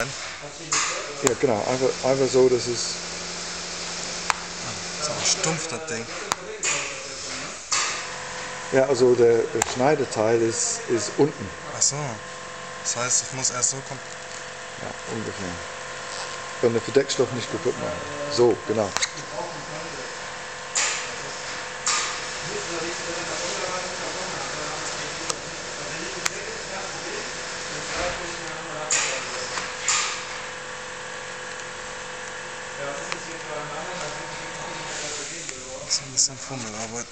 Ja, genau. Einfach, einfach so, dass es. Das ist aber stumpf, das Ding. Ja, also der, der Schneideteil ist, ist unten. Ach so. Das heißt, ich muss erst so kommen. Ja, ungefähr. Und den Verdeckstoff nicht kaputt machen. So, genau. Das ist ein bisschen Fummel, aber